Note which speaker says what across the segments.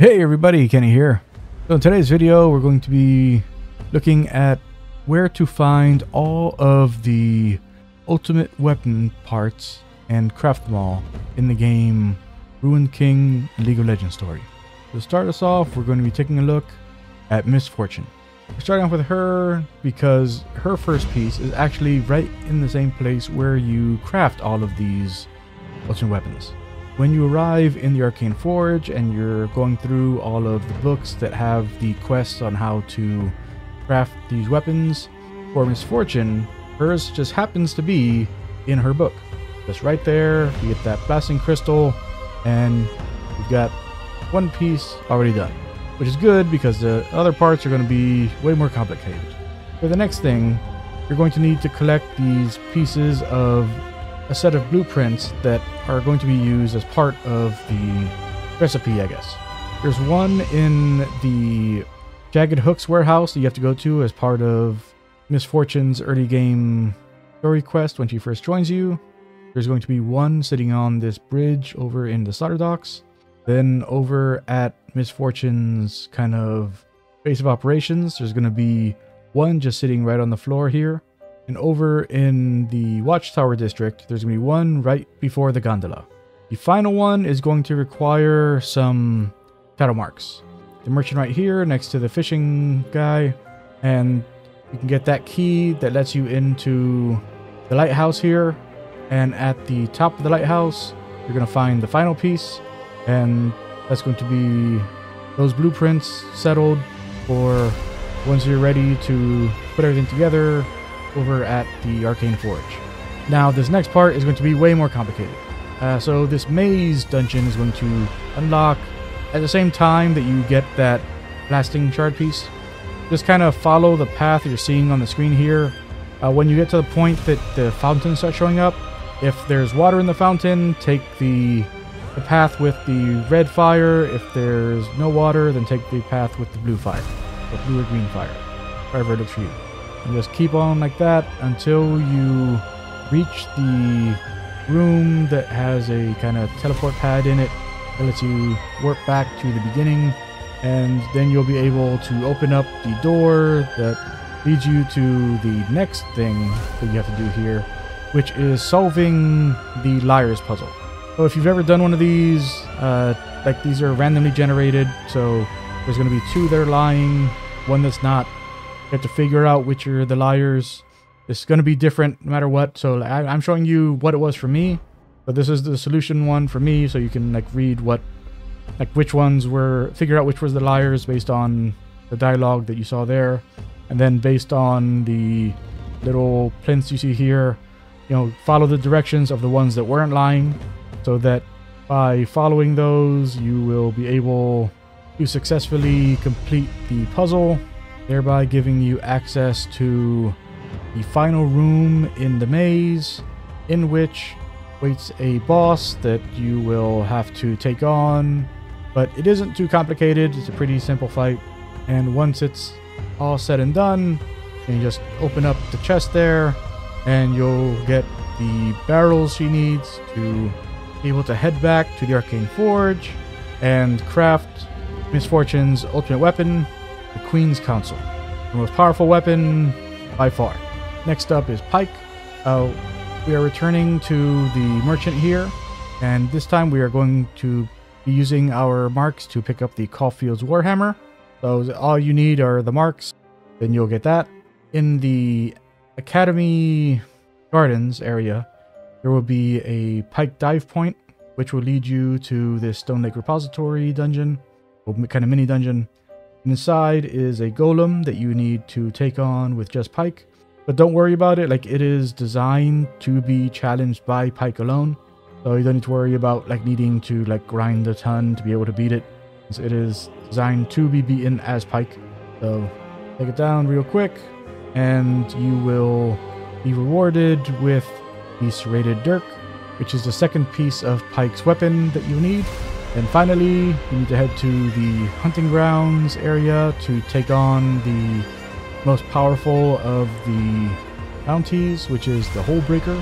Speaker 1: Hey everybody, Kenny here. So in today's video, we're going to be looking at where to find all of the ultimate weapon parts and craft them all in the game Ruined King League of Legends story. To start us off, we're going to be taking a look at Miss Fortune. We're starting off with her because her first piece is actually right in the same place where you craft all of these ultimate weapons. When you arrive in the Arcane Forge and you're going through all of the books that have the quests on how to craft these weapons, for Miss Fortune, hers just happens to be in her book. Just right there, you get that blasting crystal, and you've got one piece already done. Which is good because the other parts are going to be way more complicated. For the next thing, you're going to need to collect these pieces of a set of blueprints that are going to be used as part of the recipe, I guess. There's one in the Jagged Hooks warehouse that you have to go to as part of Miss Fortune's early game story quest when she first joins you. There's going to be one sitting on this bridge over in the slaughter docks. Then over at Miss Fortune's kind of base of operations, there's going to be one just sitting right on the floor here. And over in the Watchtower district, there's going to be one right before the gondola. The final one is going to require some shadow marks. The merchant right here next to the fishing guy. And you can get that key that lets you into the lighthouse here. And at the top of the lighthouse, you're going to find the final piece. And that's going to be those blueprints settled for once you're ready to put everything together over at the Arcane Forge. Now, this next part is going to be way more complicated. Uh, so this maze dungeon is going to unlock at the same time that you get that blasting shard piece. Just kind of follow the path you're seeing on the screen here. Uh, when you get to the point that the fountain starts showing up, if there's water in the fountain, take the the path with the red fire. If there's no water, then take the path with the blue fire, or blue or green fire, wherever it looks for you. And just keep on like that until you reach the room that has a kind of teleport pad in it that lets you warp back to the beginning. And then you'll be able to open up the door that leads you to the next thing that you have to do here, which is solving the liar's puzzle. So if you've ever done one of these, uh, like these are randomly generated, so there's going to be two that are lying, one that's not. You have to figure out which are the liars. It's going to be different no matter what. So I, I'm showing you what it was for me, but this is the solution one for me, so you can like read what, like which ones were, figure out which was the liars based on the dialogue that you saw there, and then based on the little plinths you see here, you know, follow the directions of the ones that weren't lying so that by following those you will be able to successfully complete the puzzle thereby giving you access to the final room in the maze in which waits a boss that you will have to take on. But it isn't too complicated. It's a pretty simple fight. And once it's all said and done you just open up the chest there and you'll get the barrels she needs to be able to head back to the Arcane Forge and craft Miss Fortune's ultimate weapon, the Queen's Council. The most powerful weapon by far. Next up is Pyke. Uh, we are returning to the merchant here, and this time we are going to be using our marks to pick up the Caulfield's Warhammer. So all you need are the marks, then you'll get that. In the Academy Gardens area, there will be a Pyke dive point, which will lead you to this Stone Lake Repository dungeon, kind of mini dungeon. Inside is a golem that you need to take on with just Pyke. But don't worry about it, like it is designed to be challenged by Pyke alone. So you don't need to worry about like needing to like grind a ton to be able to beat it. It is designed to be beaten as Pyke. So take it down real quick and you will be rewarded with the serrated dirk, which is the second piece of Pyke's weapon that you need. And finally, you need to head to the hunting grounds area to take on the most powerful of the bounties, which is the Hullbreaker.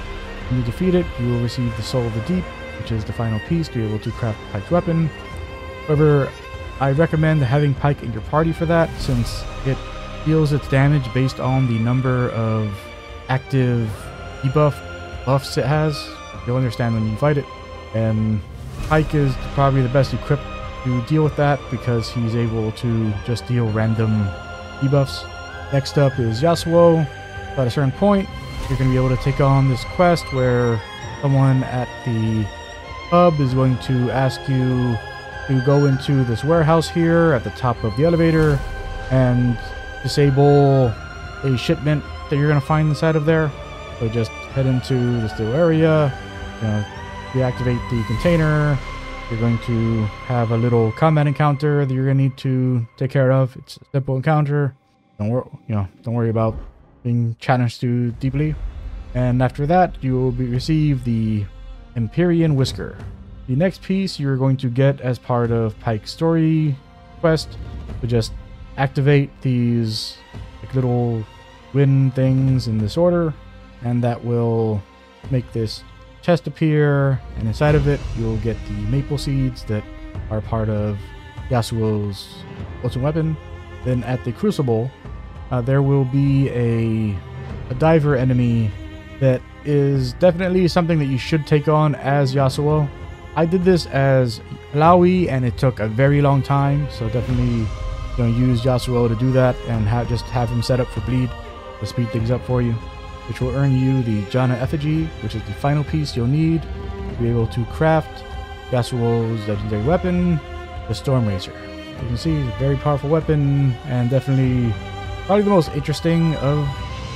Speaker 1: When you defeat it, you will receive the Soul of the Deep, which is the final piece to be able to craft Pyke's weapon. However, I recommend having Pyke in your party for that since it deals its damage based on the number of active debuff buffs it has. You'll understand when you fight it. And Pyke is probably the best equipped to deal with that because he's able to just deal random debuffs. Next up is Yasuo. At a certain point, you're going to be able to take on this quest where someone at the hub is going to ask you to go into this warehouse here at the top of the elevator and disable a shipment that you're going to find inside of there. So just head into this little area, you know, deactivate the container. You're going to have a little combat encounter that you're going to need to take care of. It's a simple encounter. Don't worry, you know, don't worry about being challenged too deeply. And after that, you will be, receive the Empyrean Whisker. The next piece you're going to get as part of Pyke's story quest to just activate these like little wind things in this order, and that will make this chest appear. And inside of it, you'll get the maple seeds that are part of Yasuo's ultimate weapon. Then at the Crucible, uh, there will be a a diver enemy that is definitely something that you should take on as Yasuo. I did this as Illaoi and it took a very long time, so definitely know, use Yasuo to do that and have, just have him set up for bleed to speed things up for you, which will earn you the Janna Effigy, which is the final piece you'll need to be able to craft Yasuo's legendary weapon, the Storm Razor. You can see it's a very powerful weapon and definitely probably the most interesting of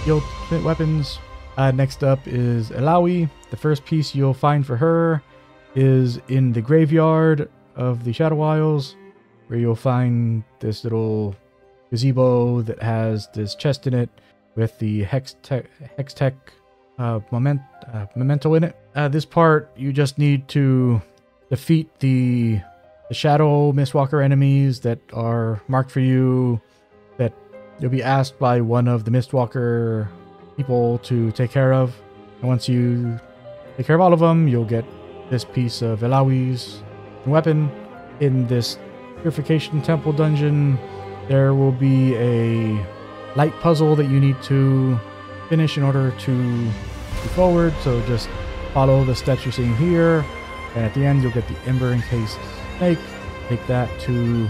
Speaker 1: the ultimate weapons. Uh, next up is Illaoi. The first piece you'll find for her is in the graveyard of the Shadow Isles, where you'll find this little gazebo that has this chest in it with the Hextech, Hextech uh, moment, uh, memento in it. Uh, this part, you just need to defeat the, the Shadow Mistwalker enemies that are marked for you that You'll be asked by one of the Mistwalker people to take care of. And once you take care of all of them, you'll get this piece of Illaoi's weapon. In this Purification Temple dungeon, there will be a light puzzle that you need to finish in order to move forward. So just follow the steps you're seeing here. And at the end, you'll get the Ember Encased Snake. Take that to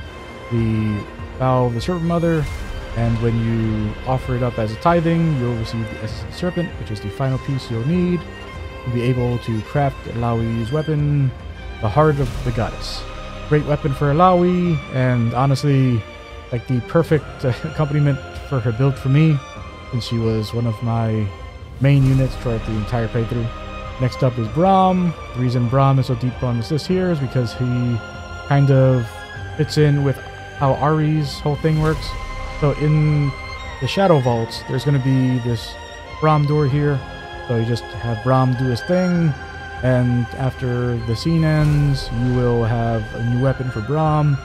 Speaker 1: the Bow of the Serpent Mother and when you offer it up as a tithing, you'll receive the Essence the Serpent, which is the final piece you'll need. You'll be able to craft Illaoi's weapon, the Heart of the Goddess. Great weapon for Illaoi, and honestly, like the perfect accompaniment for her build for me, and she was one of my main units throughout the entire playthrough. Next up is Braum. The reason Braum is so deep on this list here is because he kind of fits in with how Ahri's whole thing works. So in the Shadow Vaults, there's going to be this Braum door here. So you just have Braum do his thing, and after the scene ends, you will have a new weapon for Braum.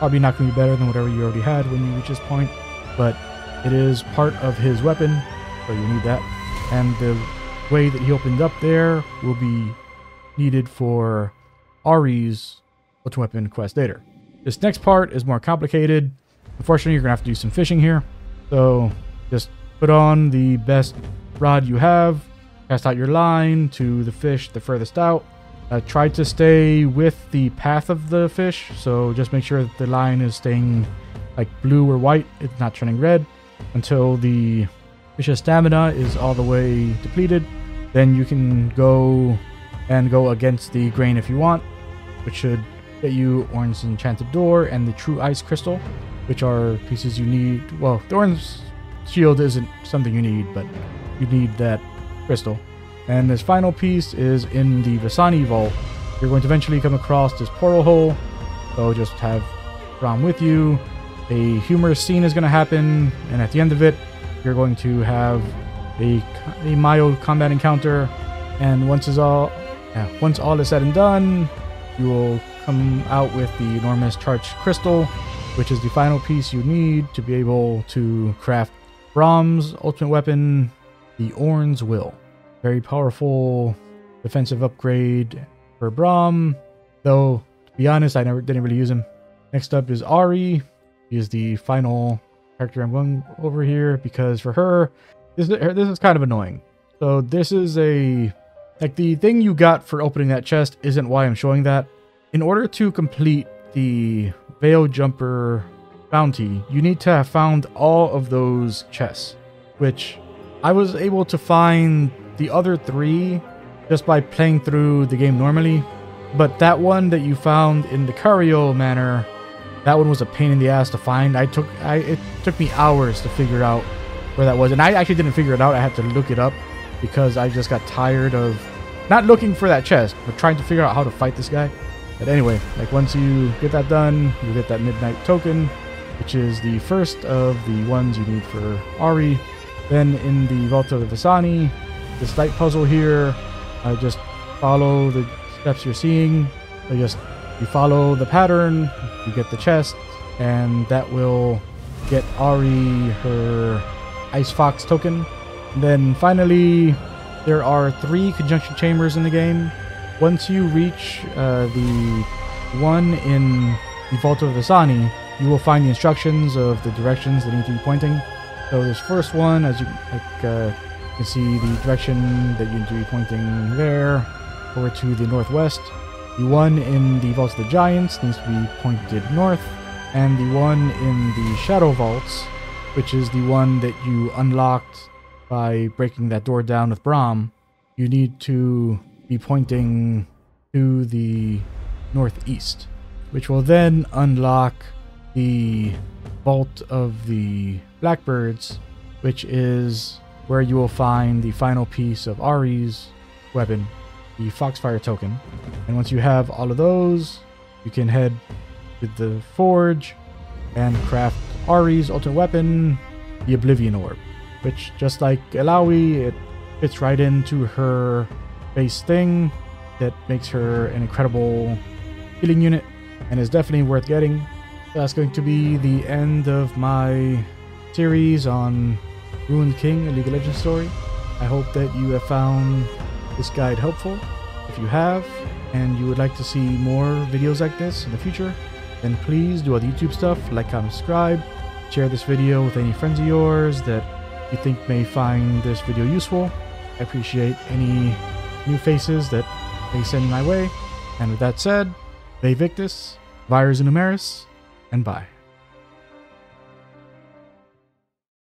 Speaker 1: Probably not going to be better than whatever you already had when you reach this point, but it is part of his weapon, so you need that. And the way that he opened up there will be needed for Ahri's Ultimate Weapon quest later. This next part is more complicated. Unfortunately, you're going to have to do some fishing here. So just put on the best rod you have, cast out your line to the fish the furthest out. Uh, try to stay with the path of the fish, so just make sure that the line is staying like blue or white, it's not turning red, until the fish's stamina is all the way depleted. Then you can go and go against the grain if you want, which should get you Ornn's Enchanted Door and the True Ice Crystal which are pieces you need. Well, Thorn's shield isn't something you need, but you need that crystal. And this final piece is in the Vistani Vault. You're going to eventually come across this portal hole, so just have Braum with you. A humorous scene is going to happen, and at the end of it, you're going to have a, a mild combat encounter. And once is all, yeah, once all is said and done, you will come out with the enormous charged crystal, which is the final piece you need to be able to craft Braum's ultimate weapon, the Ornn's Will. Very powerful defensive upgrade for Braum, though to be honest, I never didn't really use him. Next up is Ahri. Is the final character I'm going over here because for her, this is, this is kind of annoying. So this is a like the thing you got for opening that chest isn't why I'm showing that. In order to complete the Veil Jumper bounty, you need to have found all of those chests, which I was able to find the other three just by playing through the game normally. But that one that you found in the Cario Manor, that one was a pain in the ass to find. I took I it took me hours to figure out where that was, and I actually didn't figure it out. I had to look it up because I just got tired of not looking for that chest, but trying to figure out how to fight this guy. But anyway, like once you get that done, you get that midnight token, which is the first of the ones you need for Ahri. Then in the Vault of the Visani, this light puzzle here, I just follow the steps you're seeing. I just you follow the pattern, you get the chest, and that will get Ahri her Ice Fox token. Then finally, there are three conjunction chambers in the game. Once you reach uh, the one in the Vault of Visani, you will find the instructions of the directions that you need to be pointing. So this first one, as you like, uh, you can see the direction that you need to be pointing there, over to the northwest. The one in the Vaults of the Giants needs to be pointed north, and the one in the Shadow Vaults, which is the one that you unlocked by breaking that door down with Braum, you need to be pointing to the northeast, which will then unlock the Vault of the Blackbirds, which is where you will find the final piece of Ahri's weapon, the Foxfire token. And once you have all of those, you can head to the forge and craft Ahri's ultimate weapon, the Oblivion Orb which just like Illaoi, it fits right into her base thing that makes her an incredible healing unit and is definitely worth getting. That's going to be the end of my series on Ruined King, a League of Legends story. I hope that you have found this guide helpful. If you have, and you would like to see more videos like this in the future, then please do all the YouTube stuff, like, comment, subscribe, share this video with any friends of yours that you think may find this video useful. I appreciate any new faces that they send my way. And with that said, Vae Victus, Virus and Numeris, and bye.